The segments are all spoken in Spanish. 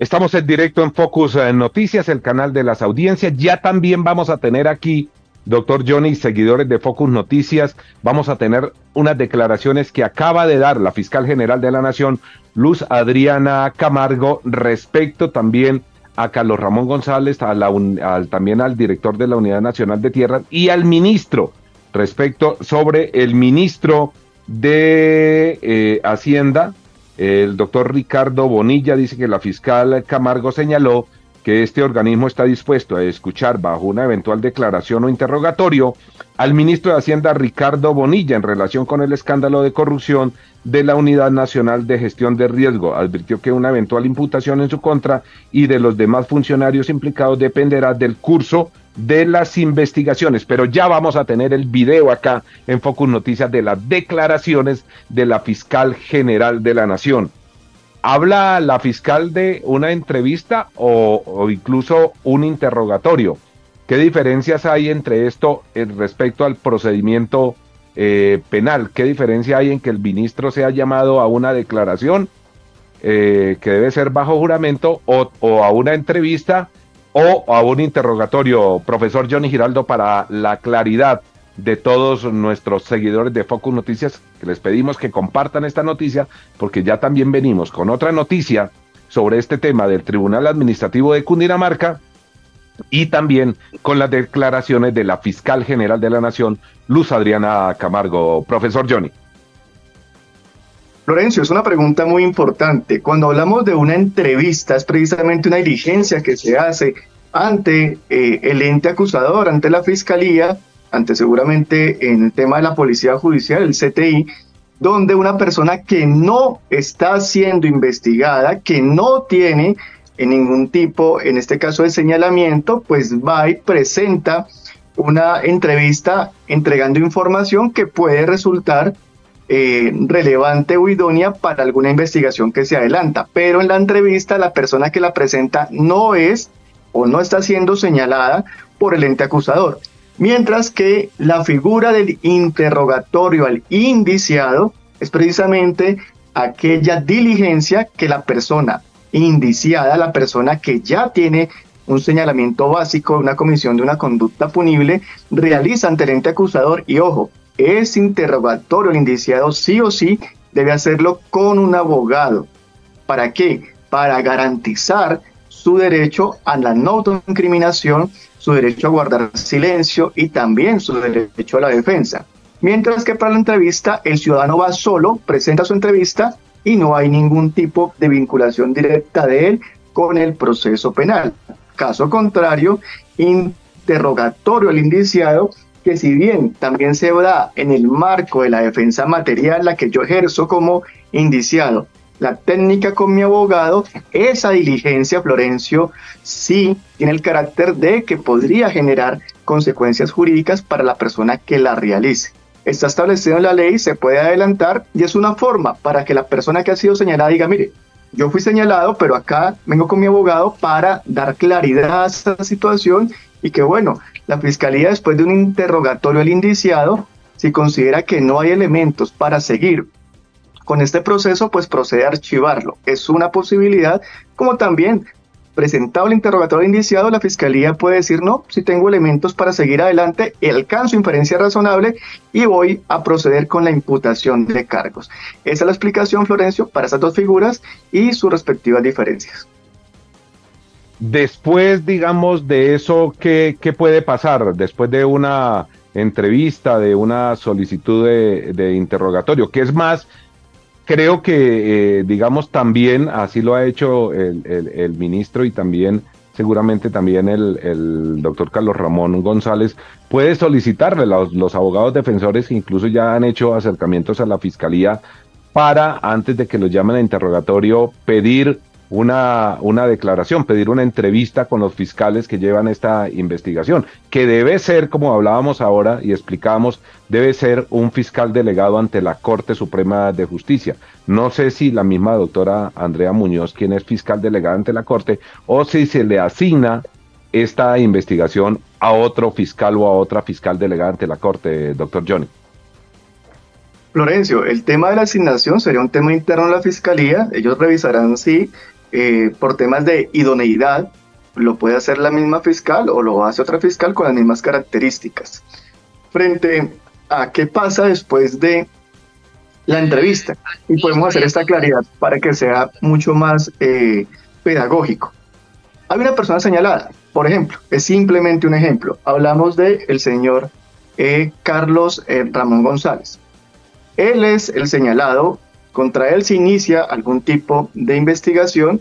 Estamos en directo en Focus eh, Noticias, el canal de las audiencias. Ya también vamos a tener aquí, doctor Johnny, seguidores de Focus Noticias, vamos a tener unas declaraciones que acaba de dar la fiscal general de la Nación, Luz Adriana Camargo, respecto también a Carlos Ramón González, a la, también al director de la Unidad Nacional de Tierras y al ministro, respecto sobre el ministro de eh, Hacienda, el doctor Ricardo Bonilla dice que la fiscal Camargo señaló que este organismo está dispuesto a escuchar bajo una eventual declaración o interrogatorio al ministro de Hacienda Ricardo Bonilla en relación con el escándalo de corrupción de la Unidad Nacional de Gestión de Riesgo. Advirtió que una eventual imputación en su contra y de los demás funcionarios implicados dependerá del curso de las investigaciones, pero ya vamos a tener el video acá en Focus Noticias de las declaraciones de la fiscal general de la Nación. ¿Habla la fiscal de una entrevista o, incluso un interrogatorio? ¿Qué diferencias hay entre esto respecto al procedimiento eh, penal? ¿Qué diferencia hay en que el ministro sea llamado a una declaración eh, que debe ser bajo juramento o a una entrevista? O a un interrogatorio, profesor Johnny Giraldo, para la claridad de todos nuestros seguidores de Focus Noticias, que les pedimos que compartan esta noticia, porque ya también venimos con otra noticia sobre este tema del Tribunal Administrativo de Cundinamarca y también con las declaraciones de la fiscal general de la Nación, Luz Adriana Camargo. Profesor Johnny. Florencio, es una pregunta muy importante. Cuando hablamos de una entrevista, es precisamente una diligencia que se hace ante eh, el ente acusador, ante la fiscalía, ante seguramente en el tema de la policía judicial, el CTI, donde una persona que no está siendo investigada, que no tiene en ningún tipo, en este caso de señalamiento, pues va y presenta una entrevista entregando información que puede resultar eh, relevante o idónea para alguna investigación que se adelanta. Pero en la entrevista la persona que la presenta no es o no está siendo señalada por el ente acusador. Mientras que la figura del interrogatorio al indiciado es precisamente aquella diligencia que la persona indiciada, la persona que ya tiene un señalamiento básico, una comisión de una conducta punible, realiza ante el ente acusador y ojo, es interrogatorio el indiciado sí o sí debe hacerlo con un abogado. ¿Para qué? Para garantizar su derecho a la no autoincriminación, su derecho a guardar silencio y también su derecho a la defensa. Mientras que para la entrevista el ciudadano va solo, presenta su entrevista y no hay ningún tipo de vinculación directa de él con el proceso penal. Caso contrario, interrogatorio al indiciado que si bien también se da en el marco de la defensa material, la que yo ejerzo como indiciado, la técnica con mi abogado, esa diligencia, Florencio, sí tiene el carácter de que podría generar consecuencias jurídicas para la persona que la realice. Está establecido en la ley, se puede adelantar y es una forma para que la persona que ha sido señalada diga, mire, yo fui señalado, pero acá vengo con mi abogado para dar claridad a esta situación y que bueno, la Fiscalía, después de un interrogatorio al indiciado, si considera que no hay elementos para seguir con este proceso, pues procede a archivarlo. Es una posibilidad, como también presentado el interrogatorio indiciado, la Fiscalía puede decir, no, si tengo elementos para seguir adelante, alcanzo inferencia razonable y voy a proceder con la imputación de cargos. Esa es la explicación, Florencio, para estas dos figuras y sus respectivas diferencias. Después, digamos, de eso, ¿qué, puede pasar? Después de una entrevista, de una solicitud de, interrogatorio, que es más, creo que, eh, digamos, también así lo ha hecho el, ministro y también seguramente también el, doctor Carlos Ramón González puede solicitarle, los, los abogados defensores incluso ya han hecho acercamientos a la fiscalía para, antes de que los llamen a interrogatorio, pedir una, una declaración, pedir una entrevista con los fiscales que llevan esta investigación, que debe ser, como hablábamos ahora y explicábamos, debe ser un fiscal delegado ante la Corte Suprema de Justicia. No sé si la misma doctora Andrea Muñoz, quien es fiscal delegada ante la Corte, o si se le asigna esta investigación a otro fiscal o a otra fiscal delegada ante la Corte, doctor Johnny. Florencio, el tema de la asignación sería un tema interno de la Fiscalía. Ellos revisarán si eh, por temas de idoneidad, lo puede hacer la misma fiscal o lo hace otra fiscal con las mismas características. Frente a qué pasa después de la entrevista. Y podemos hacer esta claridad para que sea mucho más eh, pedagógico. Hay una persona señalada, por ejemplo, es simplemente un ejemplo. Hablamos el señor eh, Carlos Ramón González. Él es el señalado, contra él se inicia algún tipo de investigación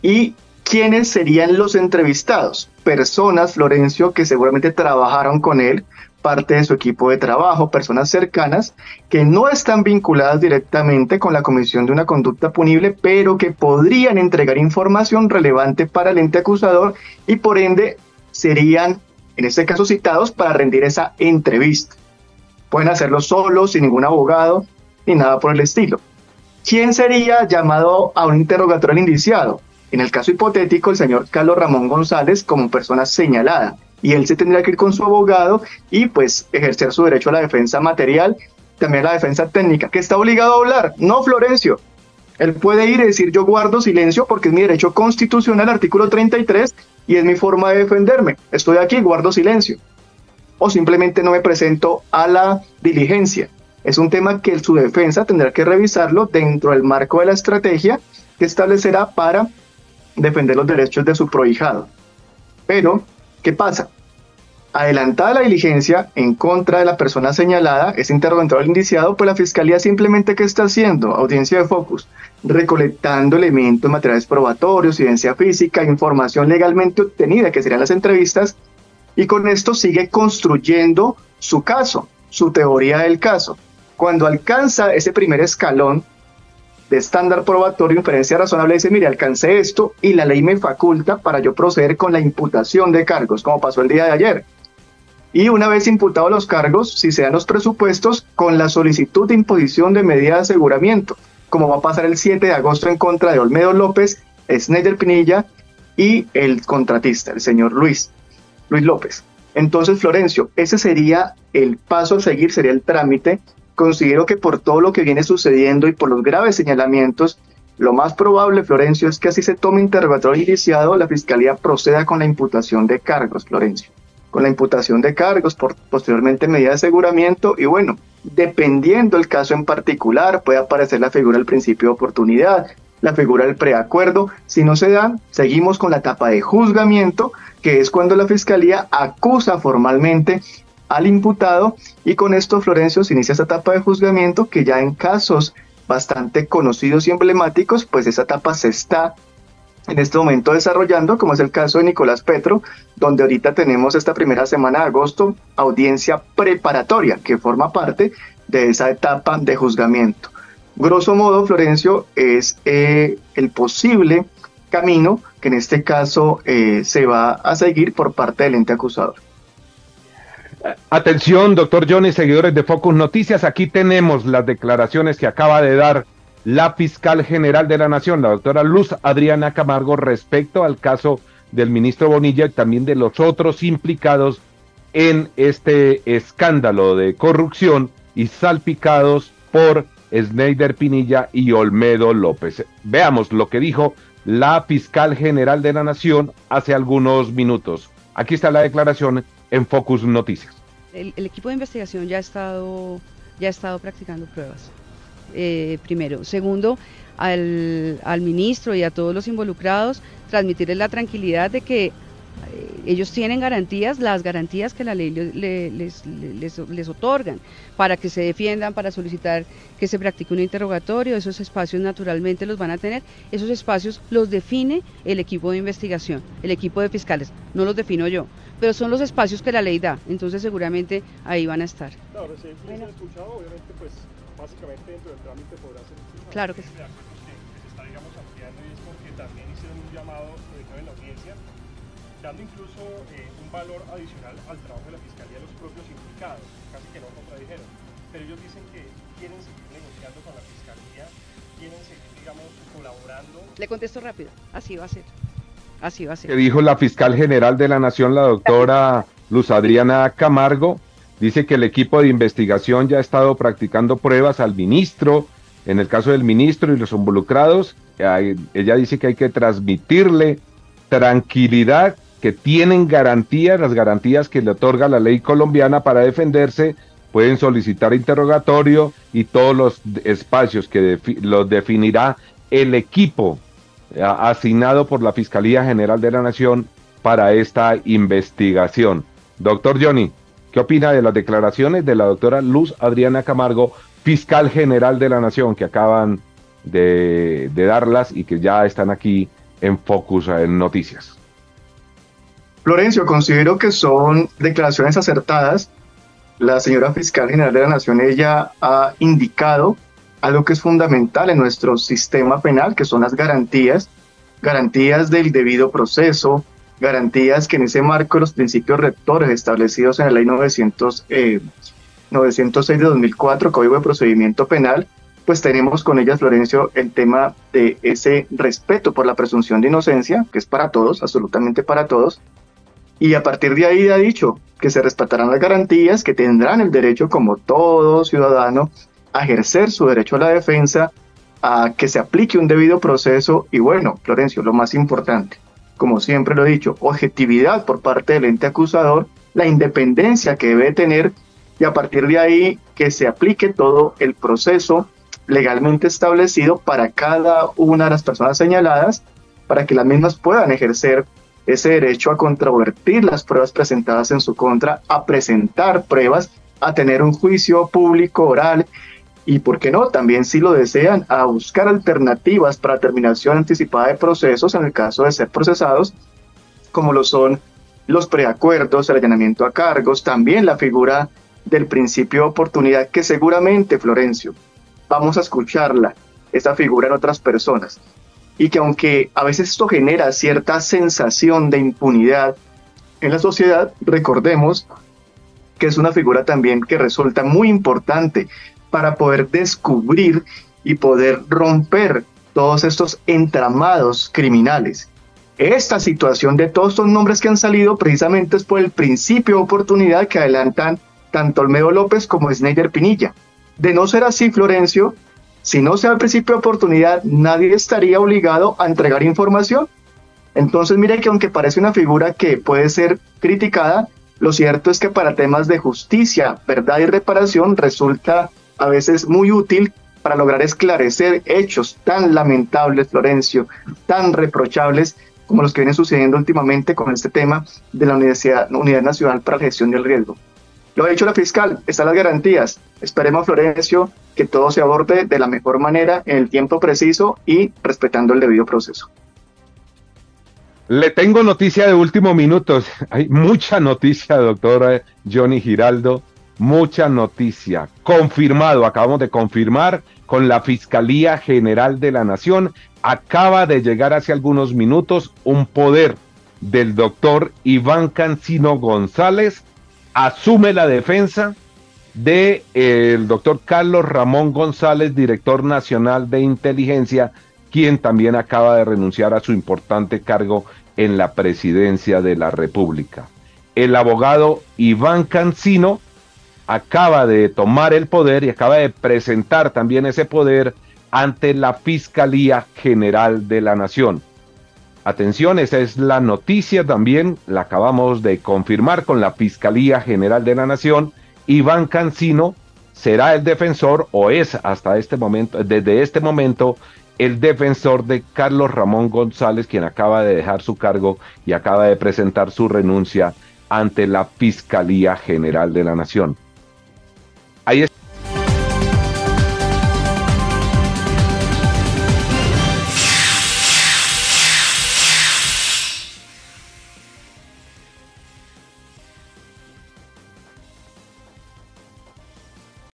y ¿quiénes serían los entrevistados? Personas, Florencio, que seguramente trabajaron con él, parte de su equipo de trabajo, personas cercanas que no están vinculadas directamente con la comisión de una conducta punible, pero que podrían entregar información relevante para el ente acusador y por ende serían, en este caso, citados para rendir esa entrevista. Pueden hacerlo solos, sin ningún abogado, ni nada por el estilo. ¿Quién sería llamado a un interrogatorio al indiciado? En el caso hipotético, el señor Carlos Ramón González como persona señalada y él se tendría que ir con su abogado y pues ejercer su derecho a la defensa material, también la defensa técnica, que está obligado a hablar, no Florencio. Él puede ir y decir yo guardo silencio porque es mi derecho constitucional, artículo 33, y es mi forma de defenderme. Estoy aquí, guardo silencio. O simplemente no me presento a la diligencia. Es un tema que su defensa tendrá que revisarlo dentro del marco de la estrategia que establecerá para defender los derechos de su prohijado. Pero ¿Qué pasa? Adelantada la diligencia en contra de la persona señalada, ese interrogatorio indiciado, pues la fiscalía simplemente ¿qué está haciendo? Audiencia de focus, recolectando elementos, materiales probatorios, evidencia física, información legalmente obtenida, que serían las entrevistas, y con esto sigue construyendo su caso, su teoría del caso. Cuando alcanza ese primer escalón, de estándar probatorio, inferencia razonable, dice, mire, alcancé esto y la ley me faculta para yo proceder con la imputación de cargos, como pasó el día de ayer. Y una vez imputados los cargos, si se dan los presupuestos, con la solicitud de imposición de medida de aseguramiento, como va a pasar el 7 de agosto en contra de Olmedo López, Schneider Pinilla y el contratista, el señor Luis, Luis López. Entonces, Florencio, ese sería el paso a seguir, sería el trámite considero que por todo lo que viene sucediendo y por los graves señalamientos, lo más probable, Florencio, es que así se tome interrogatorio iniciado, la Fiscalía proceda con la imputación de cargos, Florencio. Con la imputación de cargos, por, posteriormente medida de aseguramiento y bueno, dependiendo el caso en particular, puede aparecer la figura del principio de oportunidad, la figura del preacuerdo. Si no se da, seguimos con la etapa de juzgamiento, que es cuando la Fiscalía acusa formalmente al imputado y con esto Florencio se inicia esta etapa de juzgamiento que ya en casos bastante conocidos y emblemáticos, pues esa etapa se está en este momento desarrollando, como es el caso de Nicolás Petro, donde ahorita tenemos esta primera semana de agosto audiencia preparatoria que forma parte de esa etapa de juzgamiento. Grosso modo, Florencio, es eh, el posible camino que en este caso eh, se va a seguir por parte del ente acusador. Atención, doctor Johnny, seguidores de Focus Noticias. Aquí tenemos las declaraciones que acaba de dar la fiscal general de la Nación, la doctora Luz Adriana Camargo, respecto al caso del ministro Bonilla y también de los otros implicados en este escándalo de corrupción y salpicados por Sneider Pinilla y Olmedo López. Veamos lo que dijo la fiscal general de la Nación hace algunos minutos. Aquí está la declaración en Focus Noticias. El, equipo de investigación ya ha estado, ya ha estado practicando pruebas. Eh, primero. Segundo, al, al, ministro y a todos los involucrados, transmitirles la tranquilidad de que ellos tienen garantías, las garantías que la ley les, les, otorgan para que se defiendan, para solicitar que se practique un interrogatorio, esos espacios naturalmente los van a tener, esos espacios los define el equipo de investigación, el equipo de fiscales, no los defino yo, pero son los espacios que la ley da, entonces seguramente ahí van a estar. Claro, se escuchado, obviamente pues básicamente dentro del trámite podrá ser... Claro que sí. Que se está digamos ampliando y es porque también hicieron un llamado en la audiencia dando incluso eh, un valor adicional al trabajo de la Fiscalía de los propios implicados, casi que no contradijeron. Pero ellos dicen que quieren seguir negociando con la Fiscalía, quieren seguir, digamos, colaborando. Le contesto rápido, así va a ser. Así va a ser. Que dijo la fiscal general de la Nación, la doctora Luz Adriana Camargo, dice que el equipo de investigación ya ha estado practicando pruebas al ministro, en el caso del ministro y los involucrados, ella dice que hay que transmitirle tranquilidad, que tienen garantías, las garantías que le otorga la ley colombiana para defenderse, pueden solicitar interrogatorio y todos los espacios que los definirá el equipo asignado por la Fiscalía General de la Nación para esta investigación. Doctor Johnny, ¿qué opina de las declaraciones de la doctora Luz Adriana Camargo, fiscal general de la Nación, que acaban de, darlas y que ya están aquí en Focus en Noticias? Florencio, considero que son declaraciones acertadas. La señora fiscal general de la Nación, ella ha indicado algo que es fundamental en nuestro sistema penal, que son las garantías, garantías del debido proceso, garantías que en ese marco los principios rectores establecidos en la ley 900, 906 eh, de 2004, Código de Procedimiento Penal, pues tenemos con ellas, Florencio, el tema de ese respeto por la presunción de inocencia, que es para todos, absolutamente para todos, y a partir de ahí ha dicho que se respetarán las garantías, que tendrán el derecho, como todo ciudadano, a ejercer su derecho a la defensa, a que se aplique un debido proceso. Y bueno, Florencio, lo más importante, como siempre lo he dicho, objetividad por parte del ente acusador, la independencia que debe tener y a partir de ahí que se aplique todo el proceso legalmente establecido para cada una de las personas señaladas, para que las mismas puedan ejercer ese derecho a controvertir las pruebas presentadas en su contra, a presentar pruebas, a tener un juicio público oral y, ¿por qué no? También si lo desean, a buscar alternativas para terminación anticipada de procesos en el caso de ser procesados, como lo son los preacuerdos, el allanamiento a cargos, también la figura del principio de oportunidad, que seguramente, Florencio, vamos a escucharla, esa figura en otras personas. Y que aunque a veces esto genera cierta sensación de impunidad en la sociedad, recordemos que es una figura también que resulta muy importante para poder descubrir y poder romper todos estos entramados criminales. Esta situación de todos estos nombres que han salido precisamente es por el principio de oportunidad que adelantan tanto Olmedo López como Snyder Pinilla. De no ser así, Florencio, si no sea el principio de oportunidad, nadie estaría obligado a entregar información. Entonces, mire que aunque parece una figura que puede ser criticada, lo cierto es que para temas de justicia, verdad y reparación resulta a veces muy útil para lograr esclarecer hechos tan lamentables, Florencio, tan reprochables como los que vienen sucediendo últimamente con este tema de la Universidad, Unidad Nacional para la Gestión del Riesgo. Lo ha dicho la fiscal, están las garantías. Esperemos, Florencio, que todo se aborde de la mejor manera, en el tiempo preciso y respetando el debido proceso. Le tengo noticia de último minuto. Hay mucha noticia, doctora Johnny Giraldo mucha noticia. Confirmado, acabamos de confirmar con la Fiscalía General de la Nación. Acaba de llegar hace algunos minutos un poder del doctor Iván Cancino González. Asume la defensa del el doctor Carlos Ramón González, director nacional de inteligencia, quien también acaba de renunciar a su importante cargo en la presidencia de la República. El abogado Iván Cancino acaba de tomar el poder y acaba de presentar también ese poder ante la Fiscalía General de la Nación. Atención, esa es la noticia también, la acabamos de confirmar con la Fiscalía General de la Nación. Iván Cancino será el defensor o es hasta este momento, desde este momento, el defensor de Carlos Ramón González, quien acaba de dejar su cargo y acaba de presentar su renuncia ante la Fiscalía General de la Nación.